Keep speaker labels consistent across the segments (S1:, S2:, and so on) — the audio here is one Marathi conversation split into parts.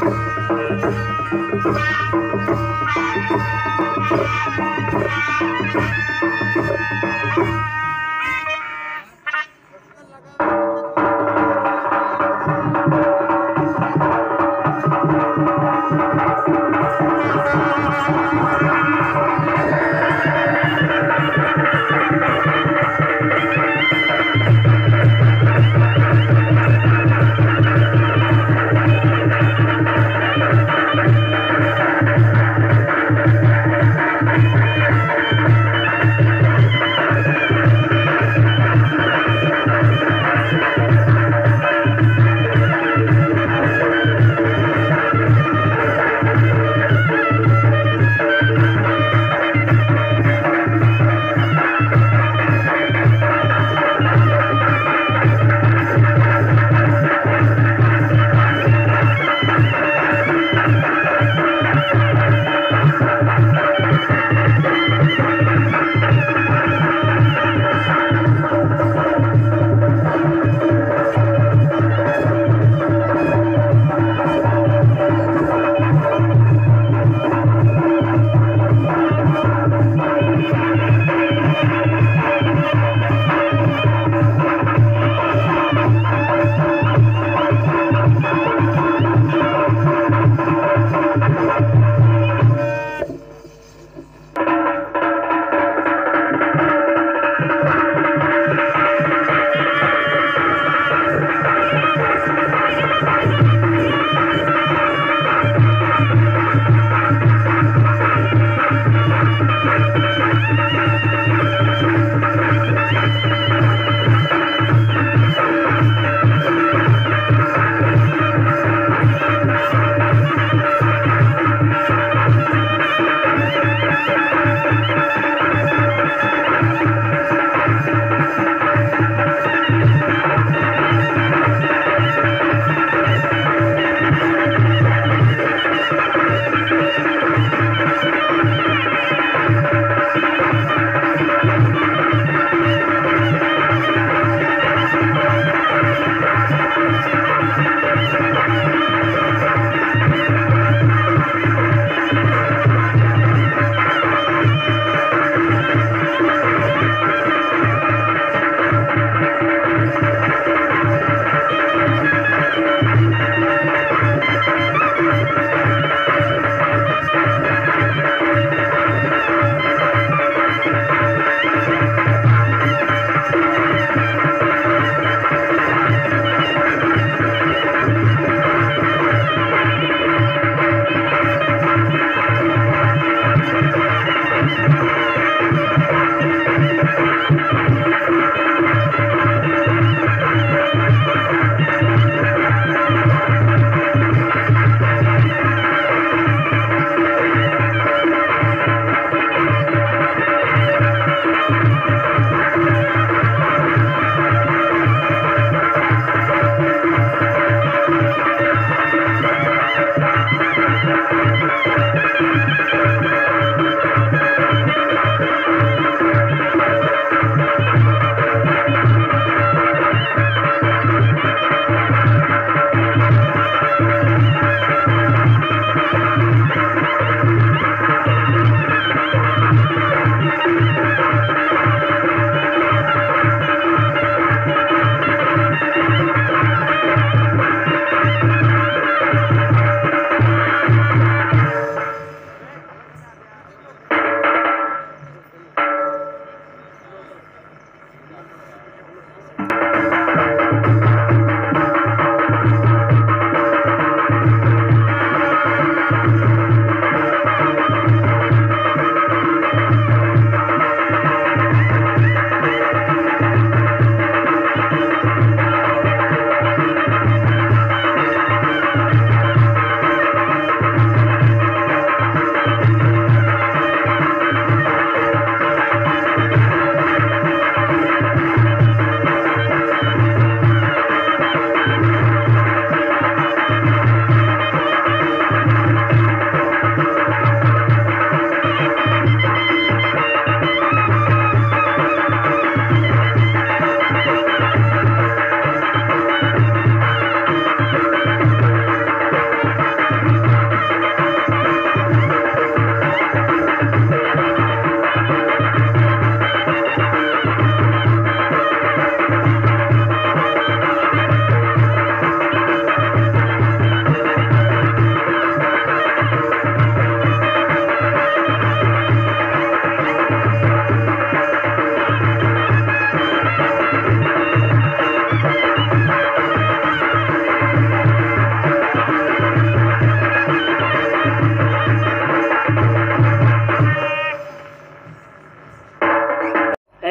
S1: Thank you.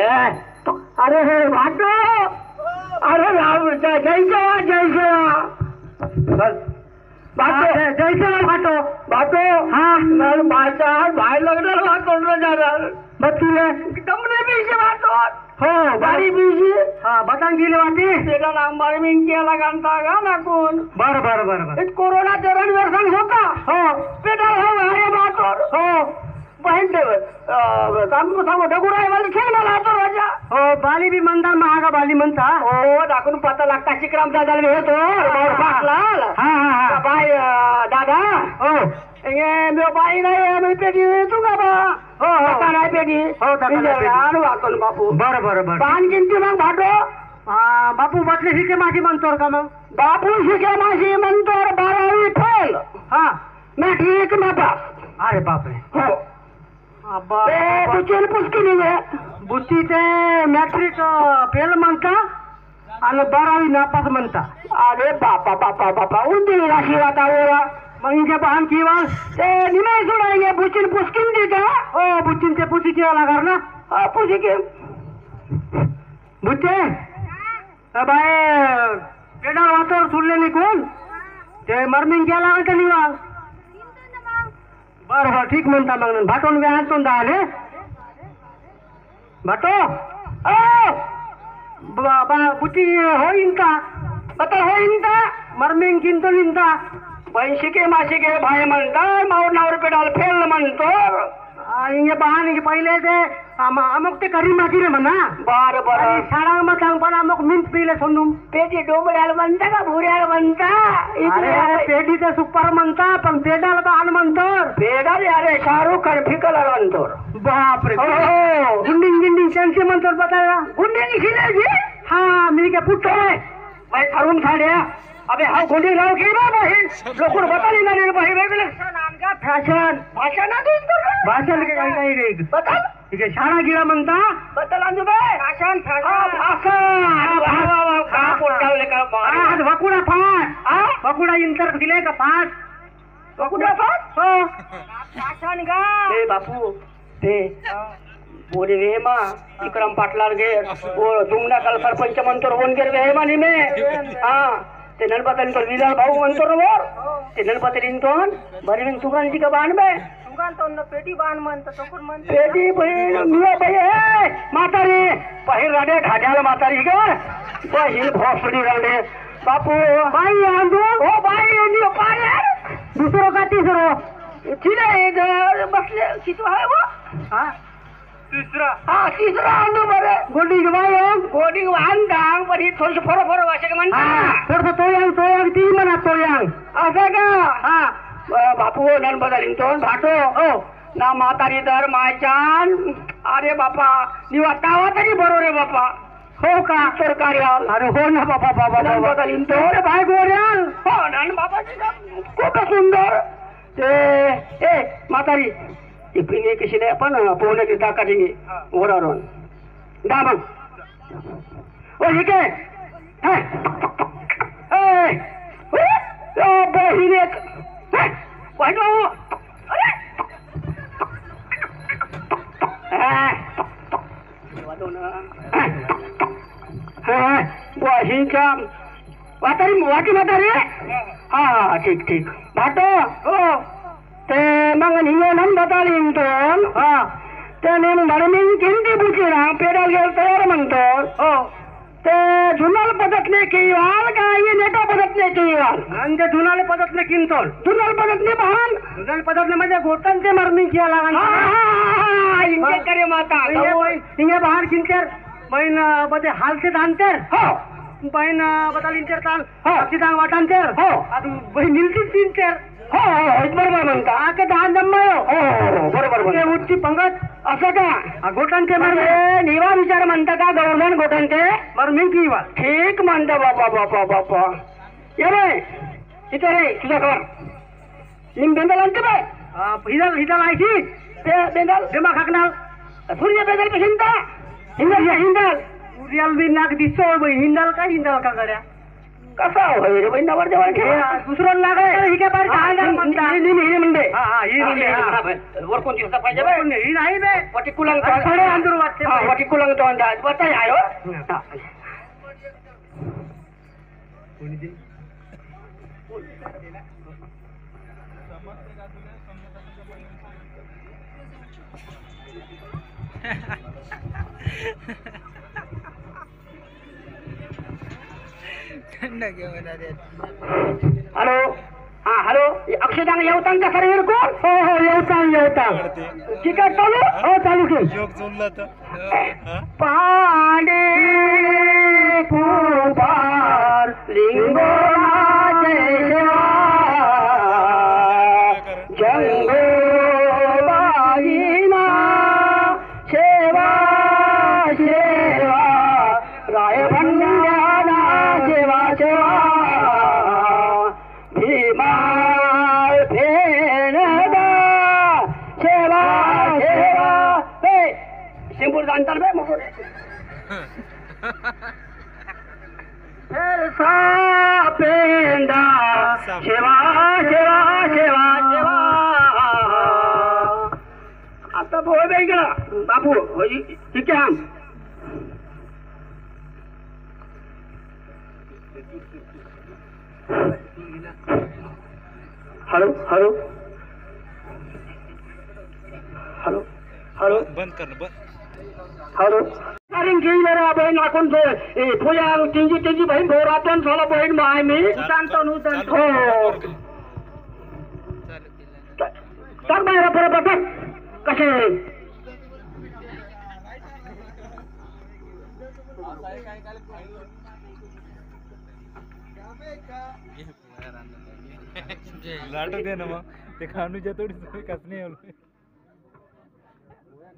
S1: अरे हे
S2: बाटो अरे राम बेटा जय सेवा जय सेवा बस बात
S1: है
S2: हाँ, जय सेवा बाटो बाटो हाँ। सर भाषा भाई लग रहा है
S1: कौन
S2: जा रहा बच्ची
S1: है।
S2: तुमने भी से बाटो
S1: हो। बारी बीजी। हाँ
S2: बतान की लेवाती। तेरा नाम बारे में इनकी अलग अंता का ना कौन?
S1: बर बर बर बर।
S2: कोरोना चरण वर्षन होता।
S1: हो।
S2: पेटर हो हमारे
S1: बाटो
S2: और हो। सांगू सांगू ढगूर आहे मला खेळणार राहतो राजा.
S1: हो बाली बी म्हणता महागा बाली म्हणता.
S2: हो दाखवून पता लागता शिकराम दादाला
S1: हा हा हा.
S2: बाय दादा?
S1: हो.
S2: ये मी बाई नाही मी पेटी तू का बा?
S1: हो हो.
S2: नाही पेटी.
S1: हो, पेटी.
S2: आणू वाचून बापू.
S1: बरं बरं बरं.
S2: पान किंती मग भाटो.
S1: हा, बापू बटले शिके माझी म्हणतो का मग?
S2: बापू शिके माशी म्हणतो बारावी फेल.
S1: हा.
S2: मॅट्रिक नापास
S1: अरे बापरे.
S2: हो.
S1: ಬಿಜೆಪಿ ಪುಸ್ತಕನಿಗೆ ಬುತ್ತಿದೆ ಮ್ಯಾಟ್ರಿಕ್
S2: ಫೇಲ್ ಮಂತ ಅಲ್ಲಿ ಬಾರಾವಿ ನಾಪದ ಮಂತ ಅದೇ
S1: ಪಾಪ ಪಾಪ ಪಾಪ ಉಂದಿ
S2: ಆಶೀರ್ವಾದ ಅವರ ಮಂಗೆ ಬಾನ್ ಕೀವ ಏ
S1: ನಿನ್ನ ಹೆಸರು ಹಿಂಗೆ ಬುಚ್ಚಿನ ಪುಸ್ತಕಿಂದಿದ್ದ ಓ ಬುಚ್ಚಿನ
S2: ಪುಸ್ತಕಿಯಲ್ಲ ಕಾರಣ
S1: ಆ ಪುಸ್ತಕಿ ಬುಚ್ಚೆ ಬಾಯ್ ಪೇಡಾರ್ ವಾತಾವರಣ ಸುಳ್ಳಲಿ ಕೋನ್ ते मरमिंग गेला होता निवा बर बर ठीक म्हणता मग भाटून व्या आणतो दहा भाटो.
S2: ओ!
S1: बा- होईन का?
S2: बत होईन का?
S1: मर्मिंग किंतो लिंता
S2: पैशिके माशिके भाई म्हणता मावर नावर पेडाल फेल म्हणतो
S1: हिंगे पहा पहिले ते. Ama amok teh karima kira mana? Bar
S2: bar. Ani
S1: sarang mah tang pan amok min pile sonum. Pedi
S2: dombal manta ka bhurial manta. Are
S1: pedi
S2: teh
S1: super manta pan beda laba an mantor. Beda re
S2: are sharu kar fikal antor. Baap re.
S1: Oh,
S2: gunding gunding
S1: sense mantor bataya. Gunding khile
S2: ji? Ha,
S1: mere putra hai. मैं
S2: तरुण खा लिया अबे हाँ गोली लाओ की ना भाई लोग को बता नहीं ना भाई
S1: भाई
S2: भाषण
S1: भाषण ना तो भाषण के कहीं
S2: कहीं
S1: बता आहे शाळा गिळा म्हणता
S2: बदल अंजू बाय भाषण भाषण
S1: वकुडा फाट वकुडा इंटर दिले का फाट
S2: कुठं पास
S1: हो।
S2: भाषण का ए बापू ते बोरे वेमा विक्रम पाटलार गे। ओ दुंगना काल सरपंच म्हणतो रोहन गेर वेमा निमे। हा ते नलपतली तो विलाल भाऊ म्हणतो रो वर ते नलपतली तो बरी सुगंधी का बाण
S1: पेटी बाण म्हणतो चोकून म्हणतो
S2: पेटी बहीण मिया बाई ए म्हातारी! पहिल राडे ढाड्याला म्हातारी ग! पहिल भोसडी राडे बापू!
S1: बाई आणतो
S2: हो बाई येली पाय
S1: दुसरं का तिसरं?
S2: तिने बसले किती आहे बा
S1: हा? तिसरा.
S2: हा तिसरा आणतो बरं.
S1: गोल्डी बाई
S2: गोडी वाहन डांग पण ही थोडीशी फरक फरक
S1: हा
S2: म्हणता
S1: थोडस तोयांग तोयांग ती म्हणा तोयांग.
S2: असं का?
S1: हा.
S2: बापू नन बदलीन तो भाटो हो ना म्हातारी दर मायचान. अरे बापा निवा तावा तरी बरो रे बापा.
S1: हो का?
S2: सरकारी आल
S1: अरे हो ना बाबा बाबा. अरे बाय गोऱ्याल.
S2: हो नन बाबा खूप सुंदर. ते ए म्हातारी. ती पिणे कशी नाही पण पोहणे की ताकाची ओरारून दा मग. ओ ठीक आहे हे. ए, ए, ओ, बहीण Waduh. Eh. Waduh nah. Eh, gua hijam. Watari muwati matari. Ah, tik tik. Bato. Oh. Te mangan hiyo nam batali inton. Ah. Te nem barmin kinti bucina pedal gel tayar mangtor. Oh. ते जुनाल पदकने किवाल का ये नेटा पदकने किवाल
S1: आणि ते धुनाले पदतले किंतोल
S2: जुनाल पदकने बहान
S1: धुनाले पदतले म्हणजे गोटांचे मरणी किया
S2: हा,
S1: लागला
S2: हा, हा, इंगे करे माता
S1: हिंगे बाहेर किंतर बैन बदे हालते दांतर.
S2: हो.
S1: बैन बदल इंटर ताल.
S2: हो.
S1: सिदांग वाटांतर.
S2: हो.
S1: बैन निलती तीनतर
S2: हो हो हो, बरोबर म्हणता.
S1: आके दहान जम्मायो
S2: हो हो हो, बरोबर
S1: ते
S2: म्हणता.
S1: उच्ची पंगत
S2: असं का?
S1: गोटांचे
S2: म्हणजे निवा विचार म्हणता का गव्हर्नमेंट गोटांचे
S1: मरणी किवा
S2: ठीक म्हणता बापा बापा बापा. ये बाय इथे रे तुझा घर निम बेंदाल आणते बाय
S1: हिदल हिदल आयची
S2: ते बेंदाल.
S1: दिमा खाकनाल
S2: सूर्य बेंदाल पेशिंता हिंदल हिंदल
S1: उद्याल बी नाक दिसतो बाई. हिंदाल का हिंदाल का गड्या?
S2: कसा होय रे बाई नवर देवा
S1: हे दुसरं लाग ही काय बाहेर Workunjing kulang
S2: kulang
S1: ayo. Halo. हा
S2: हॅलो? अक्षरदान येवतान का सर कोण
S1: हो हो येवतां येवतां
S2: तिकीट चालू?
S1: हो चालू ठेव
S3: जोक जुळला तर?
S2: पांडे कुंभार लिंगोराचे गई गला बापू ठीक है हम हेलो हेलो हेलो हेलो
S3: बंद कर
S2: hello Karing king mera boy na kun de e poya tingi tingi bhai boratan sala boy mai mi
S1: utan ton utan
S2: tho tar mai ra para pata kase
S3: लाटू दे ना मग. ते खाणूच्या थोडी कस नाही आलो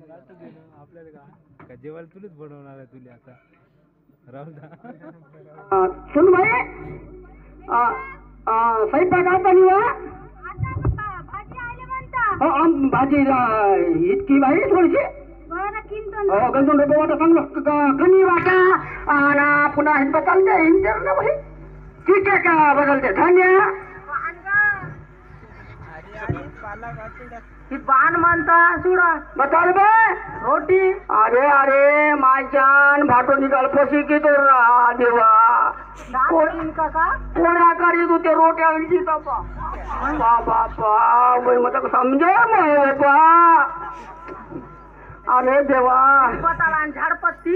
S3: लाटू दे ना आपल्याला का? जेवायला तुलाच बनवणार आहे तुला आता? राहू दा.
S2: सुन भाई स्वयंपाक आता निवा
S4: भाजी आले म्हणता.
S2: हो, भाजी इतकी बाई थोडीशी. हो गंजून डबो वाटा क- कमी वाटा. आणि पुन्हा हिंद चालते हिंदर ना भाई ठीक आहे का बदलते धन्य।
S1: पान म्हणता सुडा।
S2: बचाल बे।
S1: रोटी।
S2: अरे अरे मायचान भाटो निघाल पशी की तो रा देवा। कोण करी तू ते रोट्या आणखी बापा बापा बाई मग समजे बापा अरे देवा।
S1: झाडपत्ती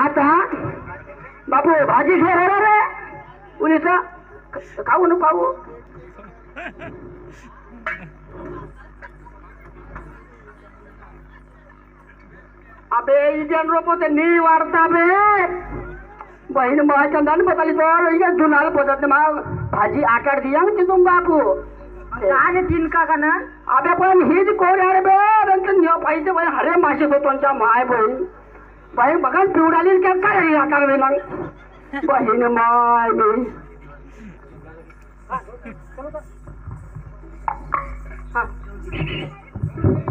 S2: ಆತ ಬಾಪು ಬಾಜಿ ಸರ್ ಹರೇ ಉಳಿಸ ಕಾವುನು खाऊ ಅಬೇ ಈ ಜನರು ಮತ್ತೆ ನೀವ್ ಆಡ್ತಾವೆ बहिनी बे चंदा नहीं चंदन बताली तो ये दुनाल पता भाजी आकर दिया मुझे तुम बापू.
S1: आणि तीन का ना?
S2: अबे पण हीच कोण आहे बे? नंतर पाहिजे पण हरे मासे होतो माय बहीण. बाई बघा पिवडाली काय काय आता रे मग? बहीण माय बहीण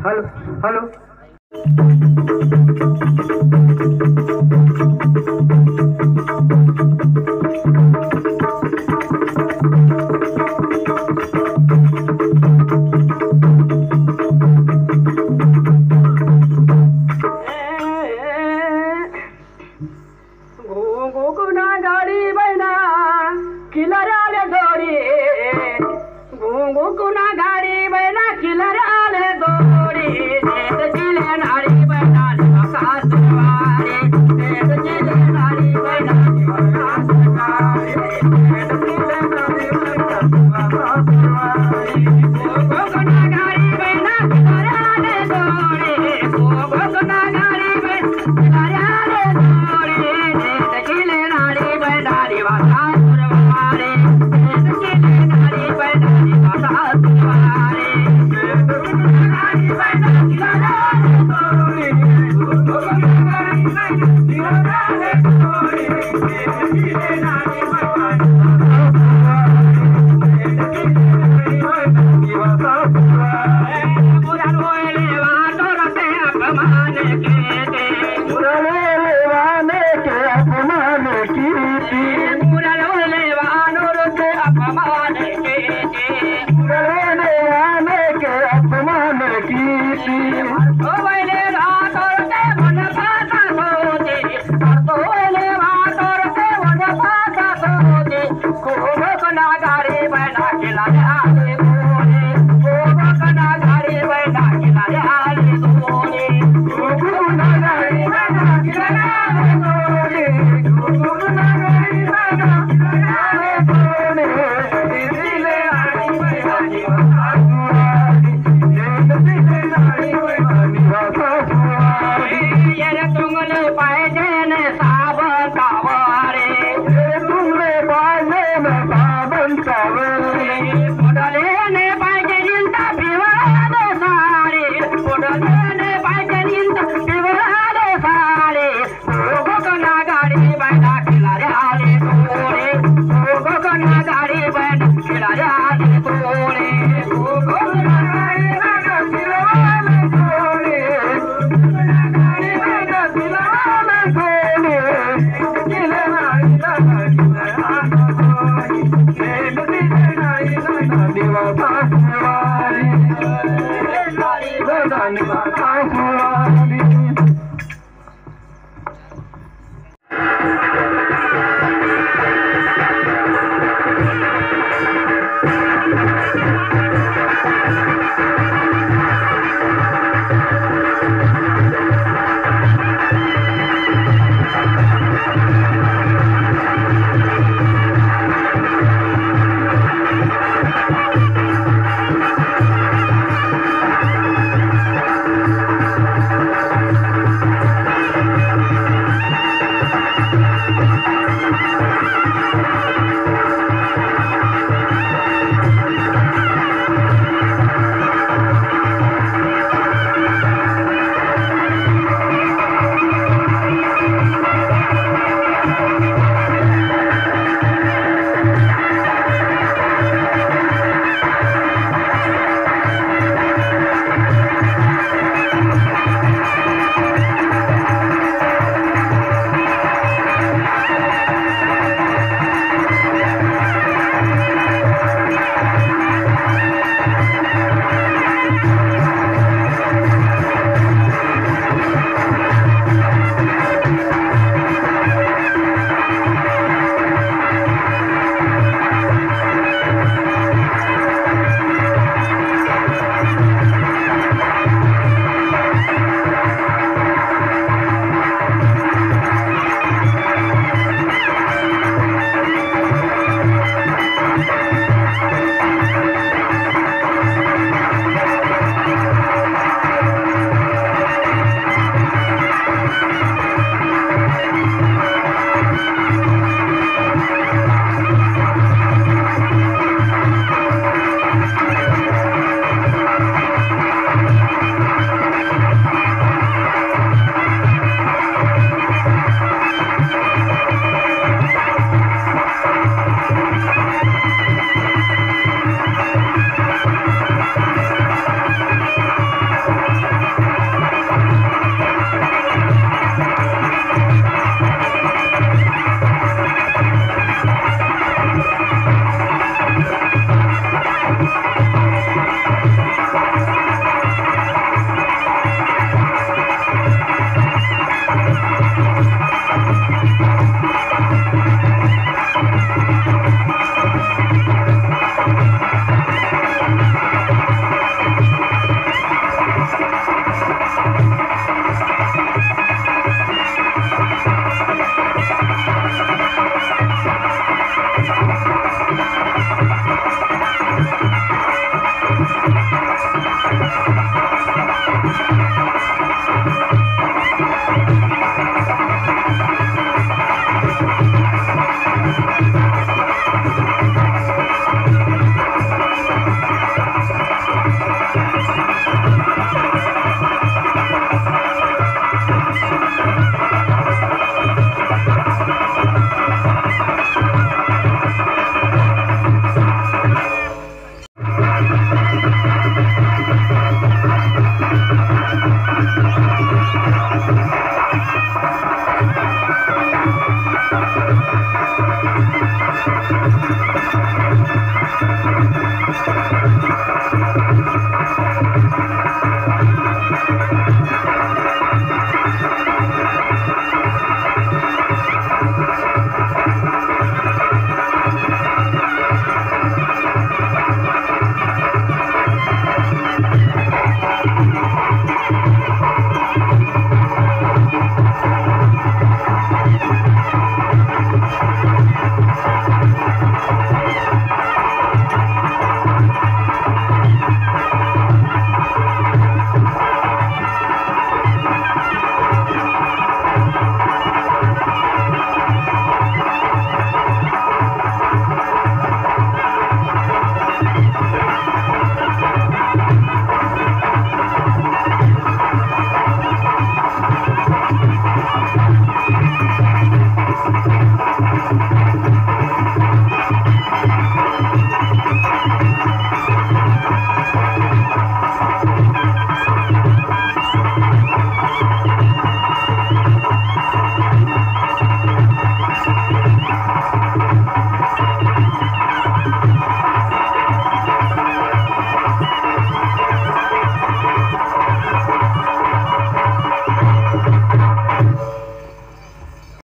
S2: हॅलो हॅलो. गोकुना